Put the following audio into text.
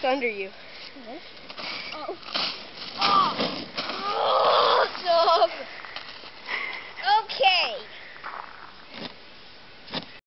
It's under you. Mm -hmm.